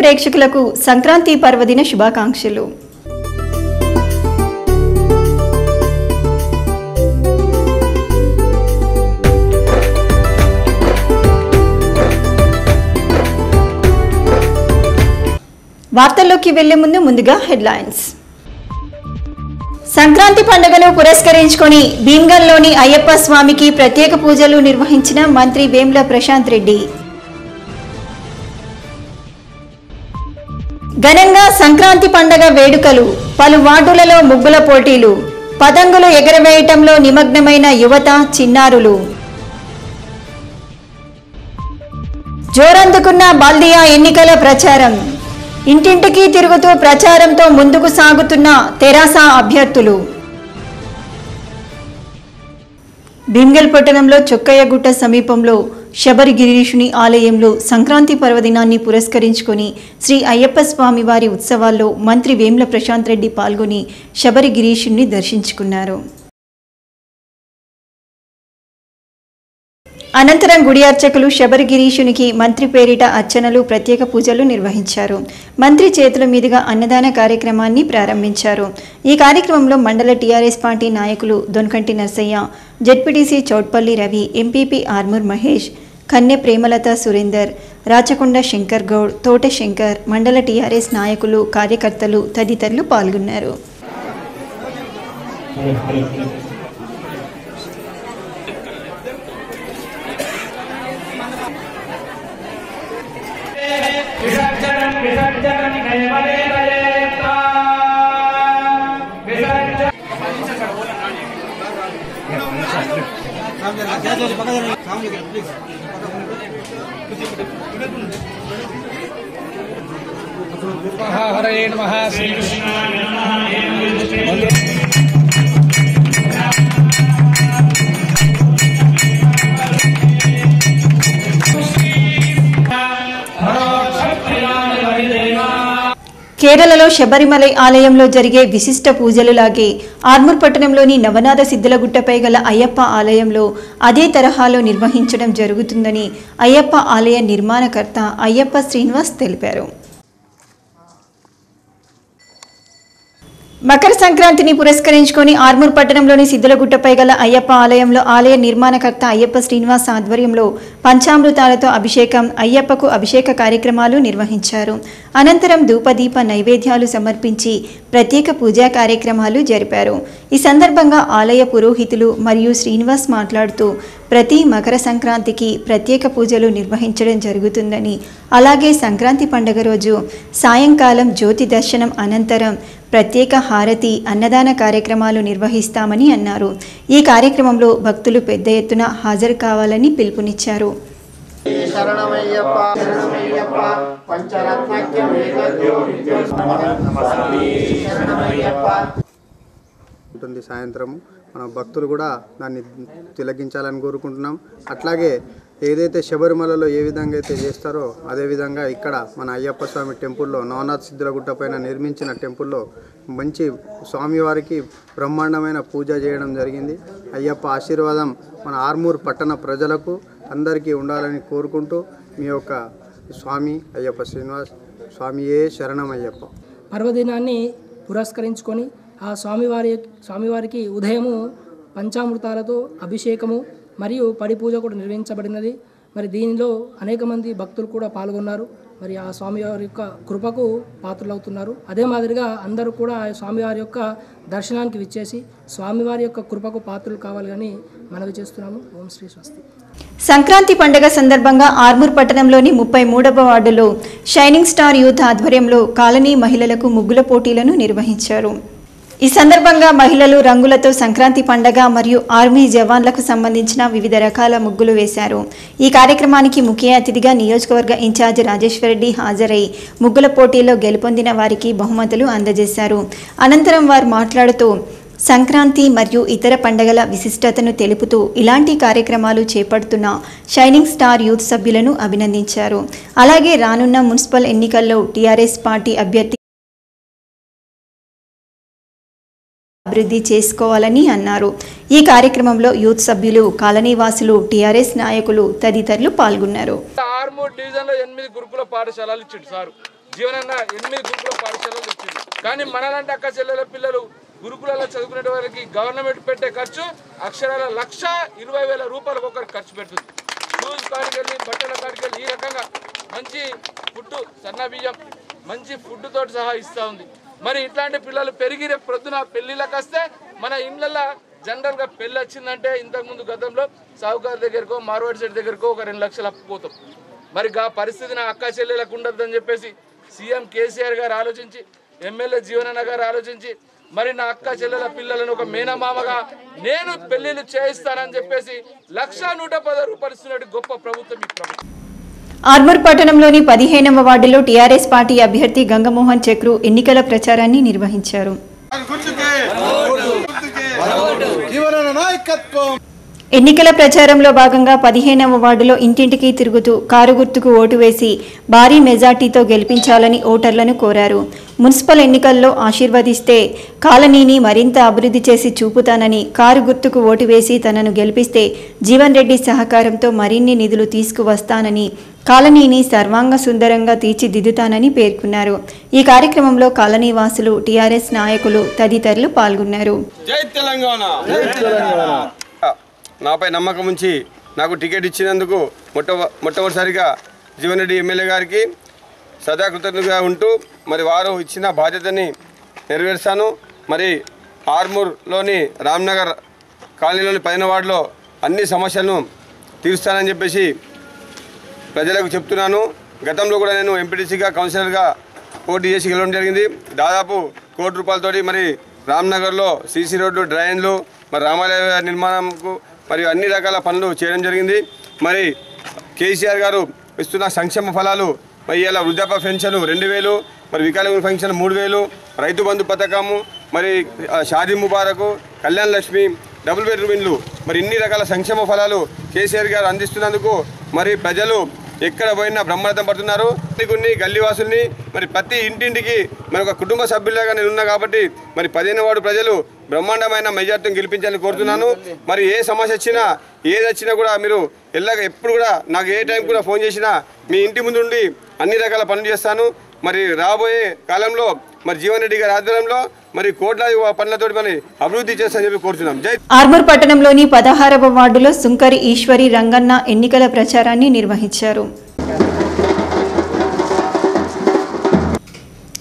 ప్రేక్షకులకు సంక్రాంతి పర్వదిన శుభాకాంక్షలు. వార్తల్లోకి వెళ్ళే ముందు ముందుగా హెడ్లైన్స్. సంక్రాంతి పండుగను పురస్కరించుకొని భీమ్గల్లోని అయ్యప్ప స్వామికి ప్రత్యేక పూజలు నిర్వహించిన మంత్రి వేముల ప్రశాంత్ రెడ్డి. ఘనంగా సంక్రాంతి పండగ వేడుకలు పలు వార్డులలో ముగ్గుల పోటీలు పతంగులు ఎగరవేయటంలో నిమగ్నమైన యువత చిన్నారులు. జోరందుకున్న బాల్దియా ఎన్నికల ప్రచారం. ఇంటింటికి తిరుగుతూ ప్రచారంతో ముందుకు సాగుతున్న తెరాస అభ్యర్థులు. భీమ్గల్ పట్టణంలో చొక్కయ్యగుట్ట సమీపంలో శబరి గిరీషుని ఆలయంలో సంక్రాంతి పర్వదినాన్ని పురస్కరించుకొని శ్రీ అయ్యప్ప స్వామి వారి ఉత్సవాల్లో మంత్రి వేముల ప్రశాంత్ రెడ్డి పాల్గొని శబరి గిరీషుని దర్శించుకున్నారు. అనంతరం గుడి అర్చకులు శబరి గిరీషునికి మంత్రి పేరిట అర్చనలు ప్రత్యేక పూజలు నిర్వహించారు. మంత్రి చేతుల మీదుగా అన్నదాన కార్యక్రమాన్ని ప్రారంభించారు. ఈ కార్యక్రమంలో మండల టీఆర్ఎస్ పార్టీ నాయకులు దొనకంటి నర్సయ్య జెడ్పీటీసీ చౌట్పల్లి రవి ఎంపీపీ ఆర్మూర్ మహేష్ కన్నె ప్రేమలత సురేందర్ రాచకొండ శంకర్ గౌడ్ తోట శంకర్ మండల టీఆర్ఎస్ నాయకులు కార్యకర్తలు తదితరులు పాల్గొన్నారు. విసర్జనం విసర్జనం కైవలేదయేత్తా విసర్జనం హరే உபஹாரே நம ஸ்ரீ కేరళలో శబరిమలై ఆలయంలో జరిగే విశిష్ట పూజలులాగే ఆర్మూర్ పట్టణంలోని నవనాథ సిద్ధలగుట్టపై గల అయ్యప్ప ఆలయంలో అదే తరహాలో నిర్వహించడం జరుగుతుందని అయ్యప్ప ఆలయ నిర్మాణకర్త అయ్యప్ప శ్రీనివాస్ తెలిపారు. మకర సంక్రాంతిని పురస్కరించుకొని ఆర్మూర్ పట్టణంలోని సిద్ధులగుట్టపై గల అయ్యప్ప ఆలయంలో ఆలయ నిర్మాణకర్త అయ్యప్ప శ్రీనివాస్ ఆధ్వర్యంలో పంచామృతాలతో అభిషేకం అయ్యప్పకు అభిషేక కార్యక్రమాలు నిర్వహించారు. అనంతరం ధూపదీప నైవేద్యాలు సమర్పించి ప్రత్యేక పూజా కార్యక్రమాలు జరిపారు. ఈ సందర్భంగా ఆలయ పురోహితులు మరియు శ్రీనివాస్ మాట్లాడుతూ ప్రతి మకర సంక్రాంతికి ప్రత్యేక పూజలు నిర్వహించడం జరుగుతుందని అలాగే సంక్రాంతి పండుగ రోజు సాయంకాలం జ్యోతి దర్శనం అనంతరం ప్రత్యేక హారతి అన్నదాన కార్యక్రమాలు నిర్వహిస్తామని అన్నారు. ఈ కార్యక్రమంలో భక్తులు పెద్ద ఎత్తున హాజరు కావాలని పిలుపునిచ్చారు. శరణమయ్యప్ప శరణమయ్యప్ప పంచరత్నక్యమేకద్యో శరణమయ్యప్ప. ఉంటుంది సాయంత్రం మన భక్తులు కూడా దాన్ని తిలగించాలని కోరుకుంటున్నాం. అట్లాగే ఏదైతే శబరిమలలో ఏ విధంగా అయితే చేస్తారో అదేవిధంగా ఇక్కడ మన అయ్యప్ప స్వామి టెంపుల్లో నవనాథ్ సిద్ధులగుట్ట పైన నిర్మించిన టెంపుల్లో మంచి స్వామివారికి బ్రహ్మాండమైన పూజ చేయడం జరిగింది. అయ్యప్ప ఆశీర్వాదం మన ఆర్మూర్ పట్టణ ప్రజలకు అందరికీ ఉండాలని కోరుకుంటూ మీ యొక్క స్వామి అయ్యప్ప శ్రీనివాస్ స్వామియే శరణం అయ్యప్ప. పర్వదినాన్ని పురస్కరించుకొని ఆ స్వామివారి స్వామివారికి ఉదయము పంచామృతాలతో అభిషేకము మరియు పడిపూజ కూడా నిర్వహించబడినది. మరి దీనిలో అనేక మంది భక్తులు కూడా పాల్గొన్నారు. మరి ఆ స్వామివారి యొక్క కృపకు పాత్రలవుతున్నారు. అదే మాదిరిగా అందరూ కూడా ఆ స్వామివారి యొక్క దర్శనానికి విచ్చేసి స్వామివారి యొక్క కృపకు పాత్రలు కావాలని మనవి చేస్తున్నాము. ఓం శ్రీ స్వస్తి. సంక్రాంతి పండుగ సందర్భంగా ఆర్మూర్ పట్టణంలోని ముప్పై మూడవ వార్డులో షైనింగ్ స్టార్ యూత్ ఆధ్వర్యంలో కాలనీ మహిళలకు ముగ్గుల పోటీలను నిర్వహించారు. ఈ సందర్భంగా మహిళలు రంగులతో సంక్రాంతి పండగ మరియు ఆర్మీ జవాన్లకు సంబంధించిన వివిధ రకాల ముగ్గులు వేశారు. ఈ కార్యక్రమానికి ముఖ్య అతిథిగా నియోజకవర్గ ఇన్ఛార్జ్ రాజేశ్వరరెడ్డి హాజరై ముగ్గుల పోటీలో గెలుపొందిన వారికి బహుమతులు అందజేశారు. అనంతరం వారు మాట్లాడుతూ సంక్రాంతి మరియు ఇతర పండగల విశిష్టతను తెలుపుతూ ఇలాంటి కార్యక్రమాలు చేపడుతున్న షైనింగ్ స్టార్ యూత్ సభ్యులను అభినందించారు. అలాగే రానున్న మున్సిపల్ ఎన్నికల్లో టీఆర్ఎస్ పార్టీ అభ్యర్థి అభివృద్ధి చేసుకోవాలని అన్నారు. ఈ కార్యక్రమంలో యూత్ సభ్యులు కాలనీవాసులు టీఆర్ఎస్ నాయకులు తదితరులు పాల్గొన్నారు. ఆర్మూర్ డివిజన్లో ఎనిమిది గురుకుల పాఠశాలలు ఇచ్చిండు సారు. జీవనన్న ఎనిమిది గురుకుల పాఠశాలలు కానీ మనలాంటి అక్క చెల్లెల పిల్లలు గురుకులలో చదువుకునే వారికి గవర్నమెంట్ పెట్టే ఖర్చు అక్షరాల లక్ష ఇరవై వేల రూపాయలకు ఒకరికి ఖర్చు పెడుతుంది. షూస్ కాడికెళ్ళి బట్టల కాడికెళ్ళి ఈ రకంగా మంచి ఫుడ్ సన్న బియ్యం మంచి ఫుడ్ తోటి సహా ఇస్తూ ఉంది. మరి ఇట్లాంటి పిల్లలు పెరిగి రేపు ప్రొద్దున పెళ్ళిళ్ళకి వస్తే మన ఇళ్ళల్లో జనరల్గా పెళ్ళి వచ్చిందంటే ఇంతకు ముందు గతంలో సాహుకారు దగ్గరకో మార్వాడి సెట్ దగ్గరకో ఒక రెండు లక్షలు అప్పుపోతాం మరి ఆ పరిస్థితి నా అక్క చెల్లెలకు ఉండద్దని చెప్పేసి సీఎం కేసీఆర్ గారు ఆలోచించి ఎమ్మెల్యే జీవనన్న గారు ఆలోచించి మరి నా అక్క చెల్లెల పిల్లలను ఒక మేనమామగా నేను పెళ్ళిళ్ళు చేయిస్తానని చెప్పేసి లక్ష నూట పది రూపాయలు ఇస్తున్నట్టు గొప్ప ప్రభుత్వం ఈ ప్రభుత్వం. ఆర్మూర్ పట్టణంలోని పదిహేనవ వార్డులో టీఆర్ఎస్ పార్టీ అభ్యర్థి గంగమోహన్ చక్రు ఎన్నికల ప్రచారాన్ని నిర్వహించారు. ఎన్నికల ప్రచారంలో భాగంగా పదిహేనవ వార్డులో ఇంటింటికి తిరుగుతూ కారు గుర్తుకు ఓటు వేసి భారీ మెజార్టీతో గెలిపించాలని ఓటర్లను కోరారు. మున్సిపల్ ఎన్నికల్లో ఆశీర్వదిస్తే కాలనీని మరింత అభివృద్ధి చేసి చూపుతానని కారు గుర్తుకు ఓటు వేసి తనను గెలిపిస్తే జీవన్ రెడ్డి సహకారంతో మరిన్ని నిధులు తీసుకువస్తానని కాలనీని సర్వాంగ సుందరంగా తీర్చిదిద్దుతానని పేర్కొన్నారు. ఈ కార్యక్రమంలో కాలనీ వాసులు టీఆర్ఎస్ నాయకులు తదితరులు పాల్గొన్నారు. జై తెలంగాణ! నాపై నమ్మకం ఉంచి నాకు టికెట్ ఇచ్చినందుకు మొట్ట మొట్టమొదటిసారిగా జీవన్ రెడ్డి ఎమ్మెల్యే గారికి సదా కృతజ్ఞతగా ఉంటూ మరి వారు ఇచ్చిన బాధ్యతని నెరవేర్చాను మరి ఆర్మూర్లోని రామ్నగర్ కాలనీలోని పదిన వార్డులో అన్ని సమస్యలను తీరుస్తానని చెప్పేసి ప్రజలకు చెప్తున్నాను. గతంలో కూడా నేను ఎంపీటీసీగా కౌన్సిలర్గా పోటీ చేసి గెలవడం జరిగింది. దాదాపు కోటి రూపాయలతోటి మరి రామ్నగర్లో సీసీ రోడ్లు డ్రైన్లు మరి రామాలయ నిర్మాణంకు మరియు అన్ని రకాల పనులు చేయడం జరిగింది. మరి కేసీఆర్ గారు ఇస్తున్న సంక్షేమ ఫలాలు మరి ఇలా వృద్ధాప్య పెన్షన్ రెండు వేలు మరి వికలాంగుల పెన్షన్ మూడు వేలు రైతు బంధు పథకము మరి షాది షాదీ ముబారకు కళ్యాణ్ లక్ష్మి డబుల్ బెడ్రూమ్ ఇండ్లు మరి ఇన్ని రకాల సంక్షేమ ఫలాలు కేసీఆర్ గారు అందిస్తున్నందుకు మరి ప్రజలు ఎక్కడ పోయినా బ్రహ్మార్థం పడుతున్నారు. కొన్ని గల్లీవాసుల్ని మరి ప్రతి ఇంటింటికి మరి ఒక కుటుంబ సభ్యులుగా నేను ఉన్నా కాబట్టి మరి పదిహేను వాడు ప్రజలు బ్రహ్మాండమైన మెజార్టీని గెలిపించాలని కోరుతున్నాను. మరి ఏ సమస్య వచ్చినా ఏది వచ్చినా కూడా మీరు ఎల్లగా ఎప్పుడు కూడా నాకు ఏ టైం కూడా ఫోన్ చేసినా మీ ఇంటి ముందు ఉండి అన్ని రకాల పనులు చేస్తాను. మరి రాబోయే కాలంలో మరి జీవన్ రెడ్డి గారి ఆధ్వర్యంలో మరి కోట్లాది పనులతోటి మరి అభివృద్ధి చేస్తా చెప్పి కోరుతున్నాం. జై ఆర్మూర్ పట్టణంలోని పదహారవ వార్డులో సుంకరి ఈశ్వరి రంగన్న ఎన్నికల ప్రచారాన్ని నిర్వహించారు.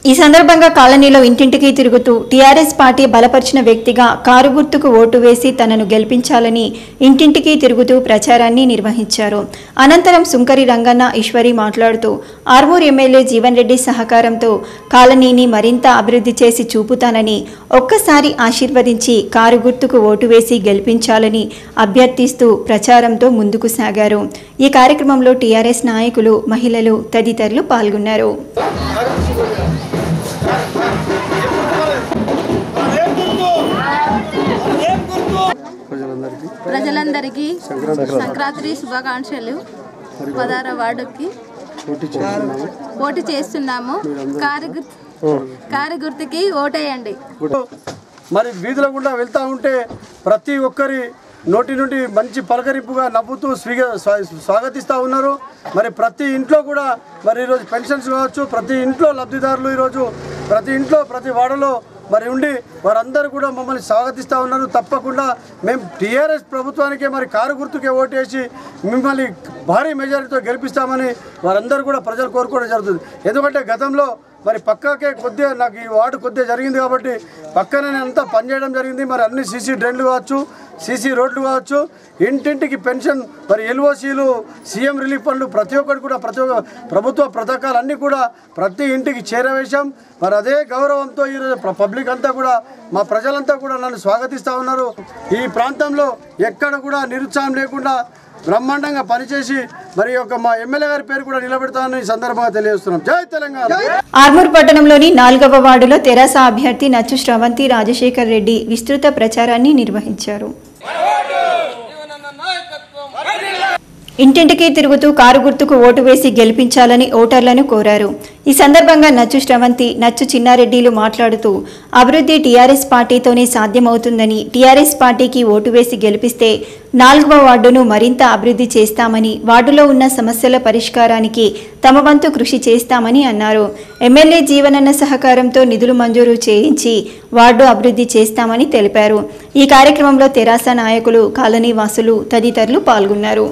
ఈ సందర్భంగా కాలనీలో ఇంటింటికి తిరుగుతూ టీఆర్ఎస్ పార్టీ బలపరిచిన వ్యక్తిగా కారు గుర్తుకు ఓటు వేసి తనను గెలిపించాలని ఇంటింటికి తిరుగుతూ ప్రచారాన్ని నిర్వహించారు. అనంతరం సుంకరి రంగన్న ఈశ్వరి మాట్లాడుతూ ఆర్మూర్ ఎమ్మెల్యే జీవన్ రెడ్డి సహకారంతో కాలనీని మరింత అభివృద్ధి చేసి చూపుతానని ఒక్కసారి ఆశీర్వదించి కారు గుర్తుకు ఓటు వేసి గెలిపించాలని అభ్యర్థిస్తూ ప్రచారంతో ముందుకు సాగారు. ఈ కార్యక్రమంలో టీఆర్ఎస్ నాయకులు మహిళలు తదితరులు పాల్గొన్నారు. ప్రజలందరికీ సంక్రాంతి శుభాకాంక్షలు పదహార వార్డుకి పోటీ చేస్తున్నాము. కారు గుర్తు కారు గుర్తుకి ఓటేయండి. మరి వీధుల గుండా వెళ్తూ ఉంటే ప్రతి ఒక్కరి నోటి నుండి మంచి పలకరింపుగా నవ్వుతూ స్వీగ స్వా- స్వాగతిస్తూ ఉన్నారు. మరి ప్రతి ఇంట్లో కూడా మరి ఈరోజు పెన్షన్స్ కావచ్చు ప్రతి ఇంట్లో లబ్ధిదారులు ఈరోజు ప్రతి ఇంట్లో ప్రతి వాడలో మరి ఉండి వారందరూ కూడా మమ్మల్ని స్వాగతిస్తూ ఉన్నారు. తప్పకుండా మేము టీఆర్ఎస్ ప్రభుత్వానికే మరి కారు గుర్తుకే ఓటేసి మిమ్మల్ని భారీ మెజారిటీతో గెలిపిస్తామని వారందరూ కూడా ప్రజలు కోరుకోవడం జరుగుతుంది. ఎందుకంటే గతంలో మరి పక్కకే కొద్దిగా నాకు ఈ వార్డు కొద్దిగా జరిగింది కాబట్టి పక్కనే నేను అంతా పనిచేయడం జరిగింది. మరి అన్ని సీసీ డ్రైన్లు కావచ్చు సీసీ రోడ్లు కావచ్చు ఇంటింటికి పెన్షన్ మరి ఎల్ఓసీలు సీఎం రిలీఫ్ ఫండ్లు ప్రతి ఒక్కటి కూడా ప్రతి ఒక్క ప్రభుత్వ పథకాలన్నీ కూడా ప్రతి ఇంటికి చేరవేశాం. మరి అదే గౌరవంతో ఈరోజు పబ్లిక్ అంతా కూడా మా ప్రజలంతా కూడా నన్ను స్వాగతిస్తూ ఉన్నారు. ఈ ప్రాంతంలో ఎక్కడ కూడా నిరుత్సాహం లేకుండా బ్రహ్మాండంగా పనిచేసి మరి యొక్క మా ఎమ్మెల్యే గారి పేరు కూడా నిలబెడతానని సందర్భంగా తెలియజేస్తున్నాం. జై తెలంగాణ! ఆర్మూర్ పట్టణంలోని నాలుగవ వార్డులో తెరాస అభ్యర్థి నచ్చు శ్రవంతి రాజశేఖర్ రెడ్డి విస్తృత ప్రచారాన్ని నిర్వహించారు. ఇంటింటికి తిరుగుతూ కారు గుర్తుకు ఓటు వేసి గెలిపించాలని ఓటర్లను కోరారు. ఈ సందర్భంగా నచ్చు శ్రవంతి నచ్చు చిన్నారెడ్డిలు మాట్లాడుతూ అభివృద్ధి టీఆర్ఎస్ పార్టీతోనే సాధ్యమవుతుందని టీఆర్ఎస్ పార్టీకి ఓటు వేసి గెలిపిస్తే నాలుగవ వార్డును మరింత అభివృద్ధి చేస్తామని వార్డులో ఉన్న సమస్యల పరిష్కారానికి తమ వంతు కృషి చేస్తామని అన్నారు. ఎమ్మెల్యే జీవనన్న సహకారంతో నిధులు మంజూరు చేయించి వార్డు అభివృద్ధి చేస్తామని తెలిపారు. ఈ కార్యక్రమంలో తెరాస నాయకులు కాలనీ వాసులు తదితరులు పాల్గొన్నారు.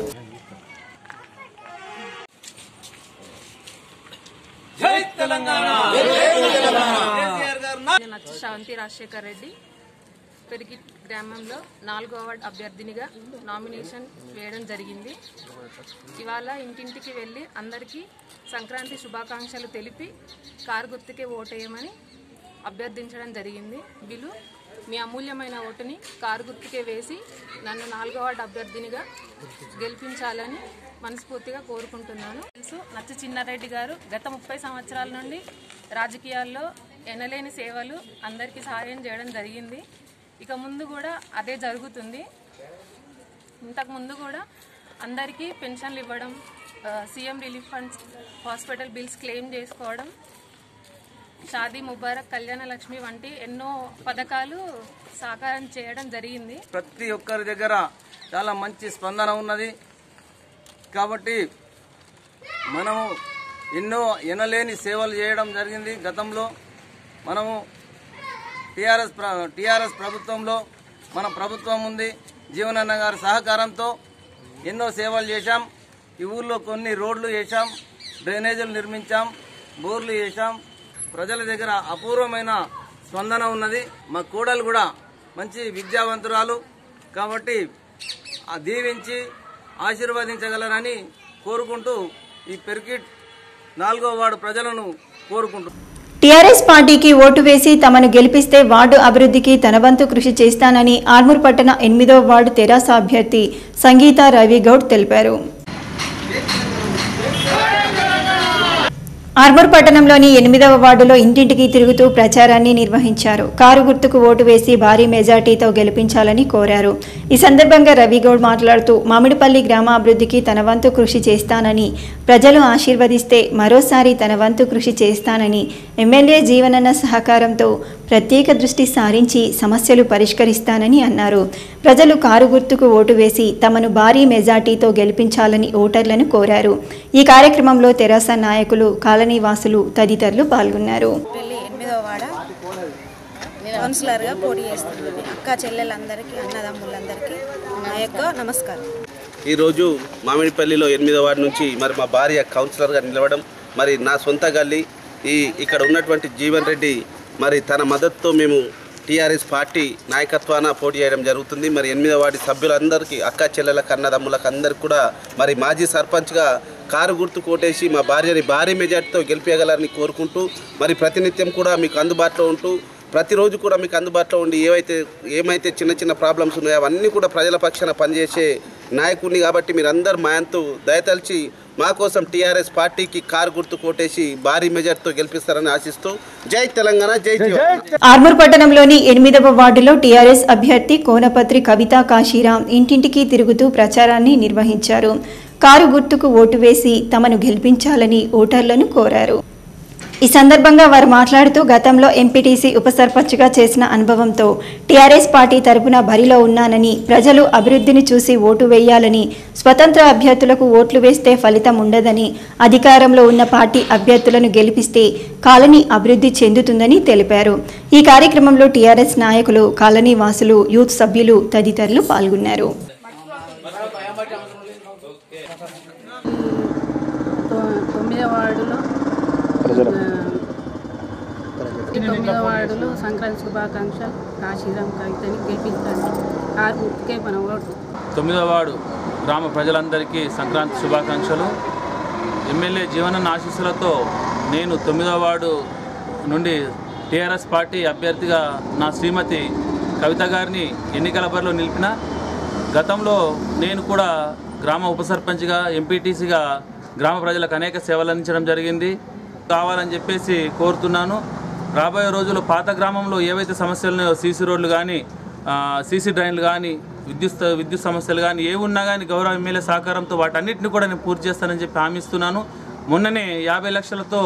నేను వచ్చి శాంతి రాజశేఖర్ రెడ్డి. పెరిగి గ్రామంలో నాలుగో వార్డ్ అభ్యర్థినిగా నామినేషన్ వేయడం జరిగింది. ఇవాళ ఇంటింటికి వెళ్ళి అందరికీ సంక్రాంతి శుభాకాంక్షలు తెలిపి కారు గుర్తుకే ఓటేయమని అభ్యర్థించడం జరిగింది. వీళ్ళు మీ అమూల్యమైన ఓటుని కారు గుర్తుకే వేసి నన్ను నాలుగో వార్డు అభ్యర్థినిగా గెలిపించాలని మనస్ఫూర్తిగా కోరుకుంటున్నాను. తెలుసు నచ్చ చిన్నారెడ్డి గారు గత ముప్పై సంవత్సరాల నుండి రాజకీయాల్లో ఎనలేని సేవలు అందరికీ సహాయం చేయడం జరిగింది. ఇక ముందు కూడా అదే జరుగుతుంది. ఇంతకు ముందు కూడా అందరికీ పెన్షన్లు ఇవ్వడం CM relief funds hospital bills claim చేసుకోవడం షాదీ ముబారక్ కళ్యాణ లక్ష్మి వంటి ఎన్నో పథకాలు సాకారం చేయడం జరిగింది. ప్రతి ఒక్కరి దగ్గర చాలా మంచి స్పందన ఉన్నది. కాబట్టి మనము ఎన్నో ఎనలేని సేవలు చేయడం జరిగింది గతంలో. మనము టీఆర్ఎస్ ప్ర టీఆర్ఎస్ ప్రభుత్వంలో మన ప్రభుత్వం ఉంది. జీవనన్న గారి సహకారంతో ఎన్నో సేవలు చేశాం. ఈ ఊర్లో కొన్ని రోడ్లు వేశాం డ్రైనేజీలు నిర్మించాం బోర్లు వేశాం ప్రజల దగ్గర అపూర్వమైన స్పందన ఉన్నది. మా కోడలు కూడా మంచి విద్యావంతురాలు కాబట్టి ఆ దీవించి ఆశీర్వదించగలరని కోరుకుంటూ ఈ పెరికిట్ నాలుగో వార్డు ప్రజలను కోరుకుంటున్నాను టీఆర్ఎస్ పార్టీకి ఓటు వేసి తమను గెలిపిస్తే వార్డు అభివృద్ధికి తన వంతు కృషి చేస్తానని ఆర్మూర్ పట్టణ ఎనిమిదో వార్డు తెరాస అభ్యర్థి సంగీత రవిగౌడ్ తెలిపారు. ఆర్మూర్ పట్టణంలోని ఎనిమిదవ వార్డులో ఇంటింటికి తిరుగుతూ ప్రచారాన్ని నిర్వహించారు. కారు గుర్తుకు ఓటు వేసి భారీ మెజార్టీతో గెలిపించాలని కోరారు. ఈ సందర్భంగా రవిగౌడ్ మాట్లాడుతూ మామిడిపల్లి గ్రామాభివృద్ధికి తన వంతు కృషి చేస్తానని ప్రజలు ఆశీర్వదిస్తే మరోసారి తన వంతు కృషి చేస్తానని ఎమ్మెల్యే జీవనన్న సహకారంతో ప్రత్యేక దృష్టి సారించి సమస్యలు పరిష్కరిస్తానని అన్నారు. ప్రజలు కారు గుర్తుకు ఓటు వేసి తమను భారీ మెజార్టీతో గెలిపించాలని ఓటర్లను కోరారు. ఈ కార్యక్రమంలో తెరాస నాయకులు కాలనీ వాసులు తదితరులు పాల్గొన్నారు. కౌన్సిలర్గా పోటీ చేస్తున్నాను. అక్క చెల్లెలందరికీ అన్నదమ్ములందరికీ నా యొక్క నమస్కారం. ఈరోజు మామిడిపల్లిలో ఎనిమిదో వార్డు నుంచి మరి మా భార్య కౌన్సిలర్గా నిలవడం మరి నా సొంత గల్లి ఈ ఇక్కడ ఉన్నటువంటి జీవన్ రెడ్డి మరి తన మద్దతుతో మేము టీఆర్ఎస్ పార్టీ నాయకత్వాన పోటీ చేయడం జరుగుతుంది. మరి ఎనిమిదో వార్డు సభ్యులందరికీ అక్క చెల్లెలకు అన్నదమ్ములకు అందరికి కూడా మరి మాజీ సర్పంచ్గా కారు గుర్తు కోటేసి మా భార్యని భారీ మెజార్టీతో గెలిపించగలని కోరుకుంటూ మరి ప్రతినిత్యం కూడా మీకు అందుబాటులో ఉంటూ ప్రతిరోజు కూడా మీకు అందుబాటులో ఉండి ఏవైతే ఏమైతే చిన్న చిన్న ప్రాబ్లమ్స్ ఉన్నాయో అవన్నీ కూడా ప్రజల పక్షాన పనిచేసే నాయకుడిని కాబట్టి మీరందరూ మా అంతు దయతలిచి మా కోసం టీఆర్ఎస్ పార్టీకి కారు గుర్తు కోటేసి భారీ మెజార్టీతో గెలిపిస్తారని ఆశిస్తూ జై తెలంగాణ జై ఆర్మూర్ పట్టణంలోని ఎనిమిదవ వార్డులో టీఆర్ఎస్ అభ్యర్థి కోనపత్రి కవితా కాశీరాం ఇంటింటికి తిరుగుతూ ప్రచారాన్ని నిర్వహించారు. కారు గుర్తుకు ఓటు వేసి తమను గెలిపించాలని ఓటర్లను కోరారు. ఈ సందర్భంగా వారు మాట్లాడుతూ గతంలో ఎంపీటీసీ ఉప సర్పంచ్గా చేసిన అనుభవంతో టీఆర్ఎస్ పార్టీ తరపున బరిలో ఉన్నానని ప్రజలు అభివృద్ధిని చూసి ఓటు వేయాలని స్వతంత్ర అభ్యర్థులకు ఓట్లు వేస్తే ఫలితం ఉండదని అధికారంలో ఉన్న పార్టీ అభ్యర్థులను గెలిపిస్తే కాలనీ అభివృద్ధి చెందుతుందని తెలిపారు. ఈ కార్యక్రమంలో టీఆర్ఎస్ నాయకులు కాలనీ వాసులు యూత్ సభ్యులు తదితరులు పాల్గొన్నారు. వార్డులో వార్డులో సంక్రాంతి శుభాకాంక్షలు. కాశీరాం కవితని గెలిపించండి. కారు గుర్తుకే మన ఓటు తొమ్మిదవ వార్డు గ్రామ ప్రజలందరికీ సంక్రాంతి శుభాకాంక్షలు. ఎమ్మెల్యే జీవనన్న ఆశీస్సులతో నేను తొమ్మిదవ వార్డు నుండి టీఆర్ఎస్ పార్టీ అభ్యర్థిగా నా శ్రీమతి కవిత గారిని ఎన్నికల బరిలో నిలిపిన. గతంలో నేను కూడా గ్రామ ఉప సర్పంచ్గా ఎంపీటీసీగా గ్రామ ప్రజలకు అనేక సేవలు అందించడం జరిగింది. కావాలని చెప్పేసి కోరుతున్నాను. రాబోయే రోజుల్లో పాత గ్రామంలో ఏవైతే సమస్యలు ఉన్నాయో సీసీ రోడ్లు కానీ సీసీ డ్రైన్లు కానీ విద్యుత్ విద్యుత్ సమస్యలు కానీ ఏ ఉన్నా కానీ గౌరవ ఎమ్మెల్యే సహకారంతో వాటన్నిటిని కూడా నేను పూర్తి చేస్తానని చెప్పి హామీస్తున్నాను మొన్ననే యాభై లక్షలతో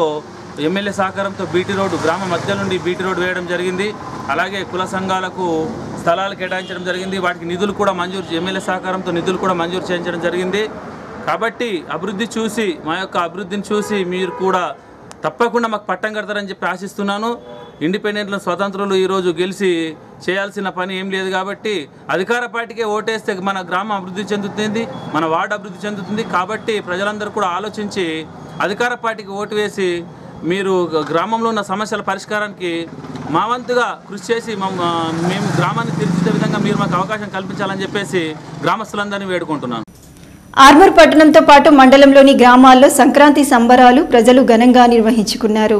ఎమ్మెల్యే సహకారంతో బీటీ రోడ్డు గ్రామ మధ్య నుండి బీటీ రోడ్డు వేయడం జరిగింది. అలాగే కుల సంఘాలకు స్థలాలు కేటాయించడం జరిగింది. వాటికి నిధులు కూడా మంజూరు ఎమ్మెల్యే సహకారంతో నిధులు కూడా మంజూరు చేయించడం జరిగింది. కాబట్టి అభివృద్ధి చూసి మా యొక్క అభివృద్ధిని చూసి మీరు కూడా తప్పకుండా మాకు పట్టం కడతారని చెప్పి ఆశిస్తున్నాను. ఇండిపెండెంట్లు స్వతంత్రులు ఈరోజు గెలిచి చేయాల్సిన పని ఏం లేదు కాబట్టి అధికార పార్టీకే ఓటేస్తే మన గ్రామం అభివృద్ధి చెందుతుంది మన వార్డు అభివృద్ధి చెందుతుంది. కాబట్టి ప్రజలందరూ కూడా ఆలోచించి అధికార పార్టీకి ఓటు వేసి మీరు గ్రామంలో ఉన్న సమస్యల పరిష్కారానికి మా వంతుగా కృషి చేసి మేము గ్రామాన్ని తీర్చిదే విధంగా మీరు మాకు అవకాశం కల్పించాలని చెప్పేసి గ్రామస్తులందరినీ వేడుకుంటున్నాను. ఆర్మూర్ పట్టణంతో పాటు మండలంలోని గ్రామాల్లో సంక్రాంతి సంబరాలు ప్రజలు ఘనంగా నిర్వహించుకున్నారు.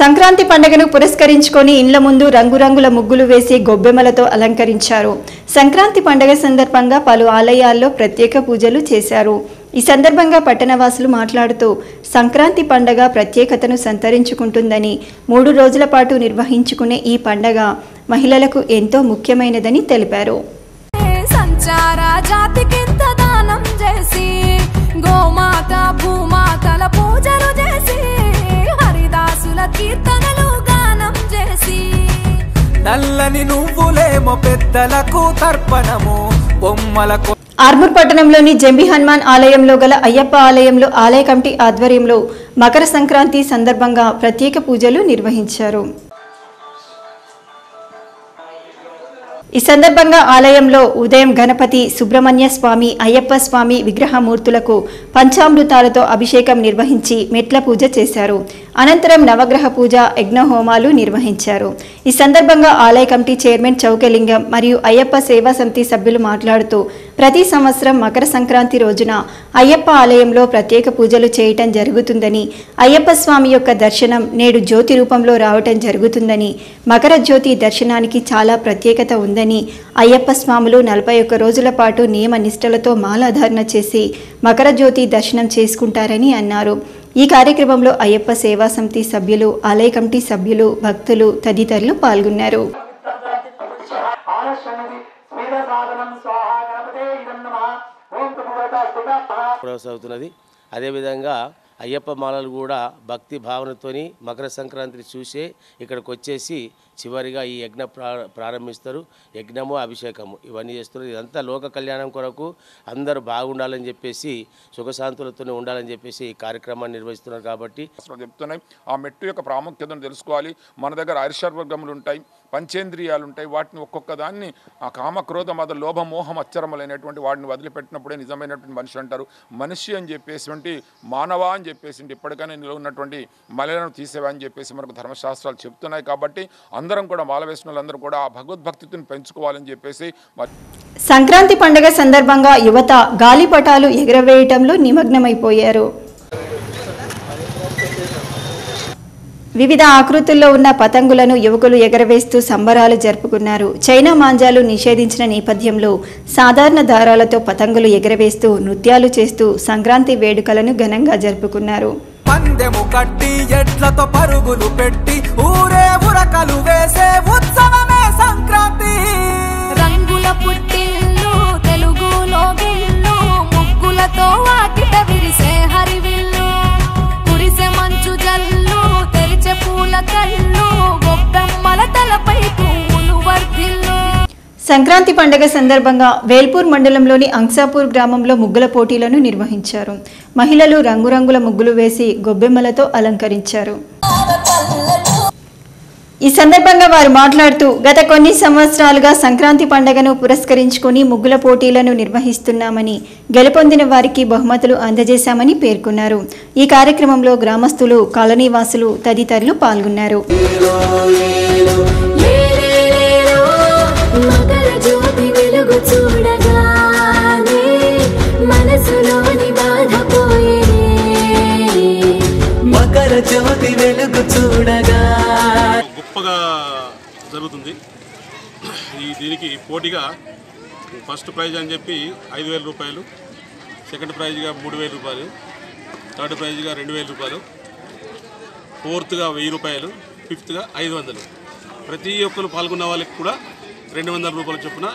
సంక్రాంతి పండుగను పురస్కరించుకొని ఇండ్ల ముందు రంగురంగుల ముగ్గులు వేసి గొబ్బెమ్మలతో అలంకరించారు. సంక్రాంతి పండుగ సందర్భంగా పలు ఆలయాల్లో ప్రత్యేక పూజలు చేశారు. ఈ సందర్భంగా పట్టణవాసులు మాట్లాడుతూ సంక్రాంతి పండగ ప్రత్యేకతను సంతరించుకుంటుందని మూడు రోజుల పాటు నిర్వహించుకునే ఈ పండగ మహిళలకు ఎంతో ముఖ్యమైనదని తెలిపారు. సంచార జాతికింత దానం చేసి గోమాత భూమాతల పూజలు చేసి హరిదాసుల కీర్తనలు గానం చేసి. నల్లని నువ్వులేమో పెద్దలకు తర్పణము బొమ్మలకు ఆర్మూర్ పట్టణంలోని జంబి హనుమాన్ ఆలయంలో గల అయ్యప్ప ఆలయంలో ఆలయ కమిటీ ఆధ్వర్యంలో మకర సంక్రాంతి సందర్భంగా ప్రత్యేక పూజలు నిర్వహించారు. ఈ సందర్భంగా ఆలయంలో ఉదయం గణపతి సుబ్రహ్మణ్య స్వామి అయ్యప్ప స్వామి విగ్రహమూర్తులకు పంచామృతాలతో అభిషేకం నిర్వహించి మెట్ల పూజ చేశారు. అనంతరం నవగ్రహ పూజ యజ్ఞహోమాలు నిర్వహించారు. ఈ సందర్భంగా ఆలయ కమిటీ చైర్మన్ చౌకలింగం మరియు అయ్యప్ప సేవా సమితి సభ్యులు మాట్లాడుతూ ప్రతి సంవత్సరం మకర సంక్రాంతి రోజున అయ్యప్ప ఆలయంలో ప్రత్యేక పూజలు చేయటం జరుగుతుందని అయ్యప్ప స్వామి యొక్క దర్శనం నేడు జ్యోతి రూపంలో రావటం జరుగుతుందని మకర జ్యోతి దర్శనానికి చాలా ప్రత్యేకత ఉందని అయ్యప్ప స్వాములు నలభై ఒక్క రోజుల పాటు నియమ నిష్టలతో మాలాధారణ చేసి మకర జ్యోతి దర్శనం చేసుకుంటారని అన్నారు. ఈ కార్యక్రమంలో అయ్యప్ప సేవా సమితి సభ్యులు ఆలయ కమిటీ సభ్యులు భక్తులు తదితరులు పాల్గొన్నారు. కొనసాగుతున్నది. అదేవిధంగా అయ్యప్ప మాలలు కూడా భక్తి భావనతోని మకర సంక్రాంతిని చూసే ఇక్కడికి వచ్చేసి చివరిగా ఈ యజ్ఞ ప్రారంభిస్తారు. యజ్ఞము అభిషేకము. ఇవన్నీ చేస్తారు ఇదంతా లోక కళ్యాణం కొరకు అందరూ బాగుండాలని చెప్పేసి సుఖశాంతులతోనే ఉండాలని చెప్పేసి ఈ కార్యక్రమాన్ని నిర్వహిస్తున్నారు కాబట్టి. చెప్తున్నాయి. ఆ మెట్టు యొక్క ప్రాముఖ్యతను తెలుసుకోవాలి. మన దగ్గర ఐర్షర్వర్గములు ఉంటాయి పంచేంద్రియాలు ఉంటాయి వాటిని ఒక్కొక్క దాన్ని ఆ కామ క్రోధ మద లోభమోహం అచ్చరములైనటువంటి వాటిని వదిలిపెట్టినప్పుడే నిజమైనటువంటి మనిషి అంటారు. మనిషి అని చెప్పేసి మానవ అని చెప్పేసి ఇప్పటికైనా నిలువ ఉన్నటువంటి మలలను తీసేవా అని చెప్పేసి మనకు ధర్మశాస్త్రాలు చెప్తున్నాయి కాబట్టి అందరం కూడా మాల వేసిన వాళ్ళందరూ కూడా ఆ భగవద్భక్తిని పెంచుకోవాలని చెప్పేసి సంక్రాంతి పండుగ సందర్భంగా యువత గాలిపటాలు ఎగరవేయటంలో నిమగ్నమైపోయారు. వివిధ ఆకృతుల్లో ఉన్న పతంగులను యువకులు ఎగరవేస్తూ సంబరాలు జరుపుకున్నారు. చైనా మాంజాలు నిషేధించిన నేపథ్యంలో సాధారణ దారాలతో పతంగులు ఎగరవేస్తూ నృత్యాలు చేస్తూ సంక్రాంతి వేడుకలను ఘనంగా జరుపుకున్నారు. పందెము కట్టి ఎడ్లతో పరుగులు పెట్టి ఊరే ఉరకలు వేసే ఉత్సవమే సంక్రాంతి. రంగుల పుట్టిల్లు తెలుగులో గిల్లు ముగ్గులతో వాకిట విరిసే హరివిల్లు. కురిసే మంచు జల్లు తెరిచే పూల కళ్ళు గొప్పెమ్మల తలపై పువ్వులు వర్ధిల్లు. సంక్రాంతి పండుగ సందర్భంగా వేల్పూర్ మండలంలోని అంసాపూర్ గ్రామంలో ముగ్గుల పోటీలను నిర్వహించారు. మహిళలు రంగురంగుల ముగ్గులు వేసి గొబ్బెమ్మలతో అలంకరించారు. ఈ సందర్భంగా వారు మాట్లాడుతూ గత కొన్ని సంవత్సరాలుగా సంక్రాంతి పండుగను పురస్కరించుకుని ముగ్గుల పోటీలను నిర్వహిస్తున్నామని గెలుపొందిన వారికి బహుమతులు అందజేశామని పేర్కొన్నారు. ఈ కార్యక్రమంలో గ్రామస్తులు కాలనీవాసులు తదితరులు పాల్గొన్నారు. జ్యోతి వెలుగు చూడగా. గొప్పగా జరుగుతుంది. ఈ దీనికి పోటీగా ఫస్ట్ ప్రైజ్ అని చెప్పి ఐదు వేల రూపాయలు సెకండ్ ప్రైజ్గా మూడు వేల రూపాయలు థర్డ్ ప్రైజ్గా రెండు వేల రూపాయలు ఫోర్త్గా వెయ్యి రూపాయలు ఫిఫ్త్గా ఐదు వందలు. ప్రతి ఒక్కరు పాల్గొన్న వాళ్ళకి కూడా రెండు వందల రూపాయల చొప్పున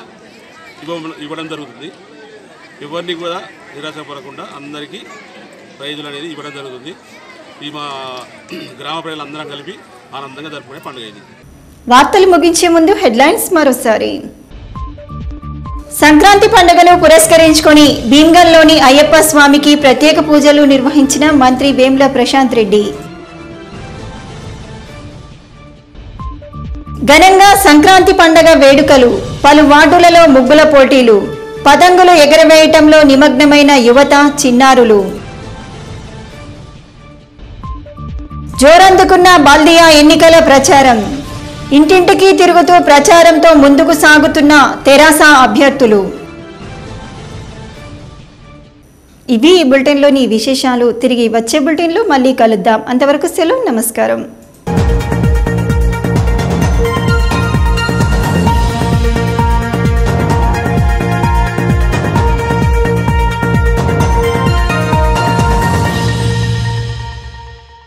ఇవ్వడం జరుగుతుంది. ఎవరిని కూడా నిరాశపడకుండా అందరికీ ప్రైజులు అనేది ఇవ్వడం జరుగుతుంది. ఈ మా గ్రామ ప్రజలందరం కలిపి ఆనందంగా జరుపుకునే పండుగ ఇది. వార్తలు ముగించే ముందు హెడ్లైన్స్ మరోసారి. సంక్రాంతి పండుగను పురస్కరించుకొని భీమ్గల్లోని అయ్యప్ప స్వామికి ప్రత్యేక పూజలు నిర్వహించిన మంత్రి వేముల ప్రశాంత్ రెడ్డి. ఘనంగా సంక్రాంతి పండగ వేడుకలు పలు వార్డులలో ముగ్గుల పోటీలు పతంగులు ఎగరవేయటంలో నిమగ్నమైన యువత చిన్నారులు. జోరందుకున్న బల్దియా ఎన్నికల ప్రచారం. ఇంటింటికి తిరుగుతూ ప్రచారంతో ముందుకు సాగుతున్న తెరాస అభ్యర్థులు. ఇవి బులెటిన్లోని విశేషాలు. తిరిగి వచ్చే బులెటిన్లో మళ్ళీ కలుద్దాం. అంతవరకు సెలవు నమస్కారం.